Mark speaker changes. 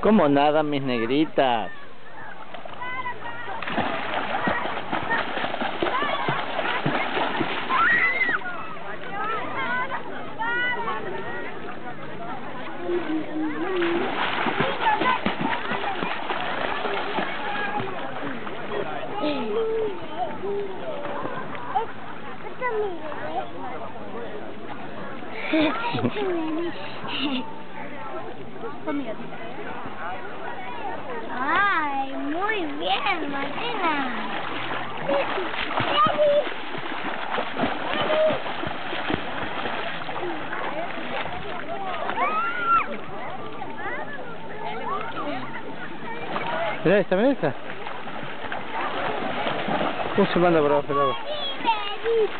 Speaker 1: ¿Cómo nada, mis negritas?
Speaker 2: Ay, muy bien, Martina.
Speaker 1: Mira esta, mira esta. ¿Cómo se manda por abajo el agua?
Speaker 2: Mira,